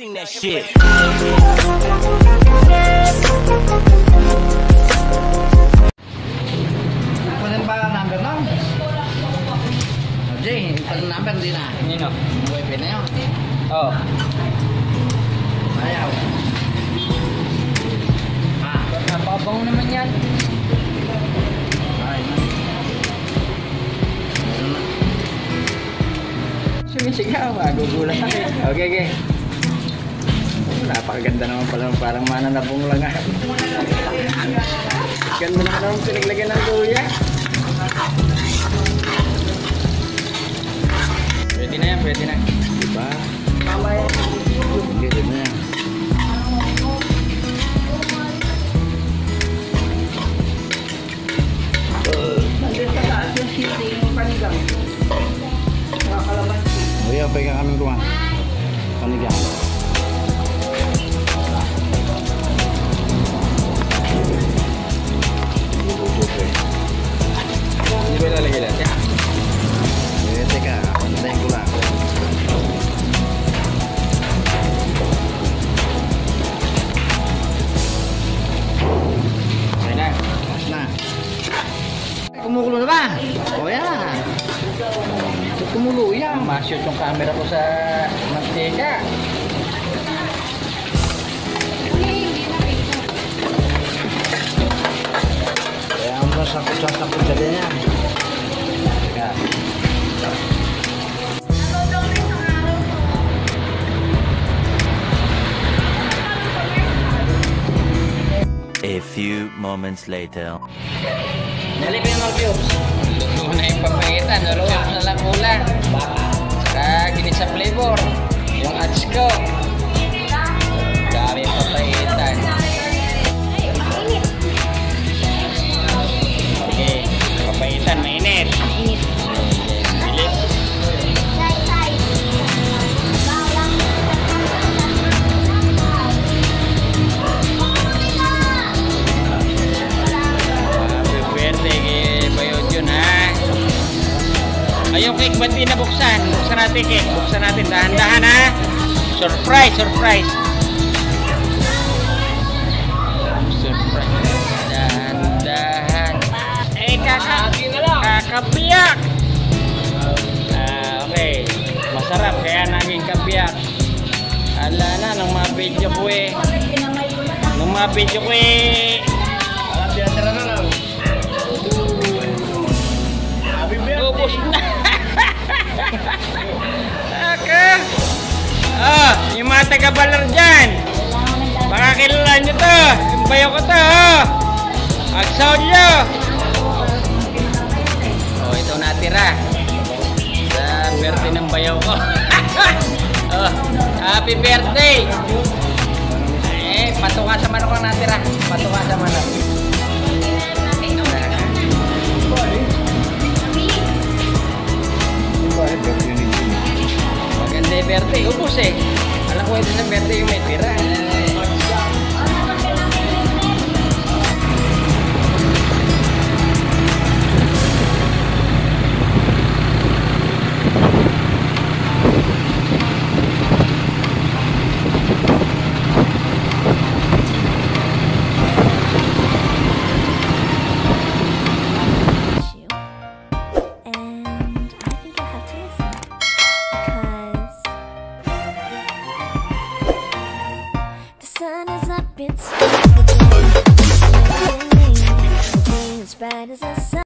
Sing that shit. Kunin ba number nun? Jay, pag number din na. Nino? Wifi na yun. Oh. Ayaw. Ah, Napabango naman yan. ay. Sumisigaw, magugulat ako eh. Okay, okay. Napakaganda naman pala, parang mananabong lang ah. Ganda naman naman pinaglagyan ng luya. Pwede na yan, pwede na. Diba? Mo yan. O yan, pwede ka kami kuha. Panigang. Na? O yan. So, kumulo yan. Ma-shoot yung camera ko sa mantika. Kaya ang masakot-sakot sa ganyan. Teka. A few moments later. Nalipin mo cubes. Luto na yung papagitan. Naluto na lang ulan. Saka ginisa flavor. Yung ads ko. Cake ba't di nabuksan? Buksan natin cake. Buksan natin. Dahan-dahan ha. Surprise, surprise. Surprise. Dahan-dahan. Eh, kaka... Kakabiyak. Ah, okay. Masarap kaya naging kabiyak. Ala na, nang mga video ko eh. Nung mga video ko eh. Taga-balar dyan. Baka kilala nyo to. Yung bayo ko to. Oh. Agsaw nyo. Oh, ito natira. Sa birthday ng bayaw ko. oh, happy birthday. Eh, patuka sa manok ang natira. Patuka sa manok. Maganda yung birthday. Ubus eh. Alam ko ito sa birthday It's.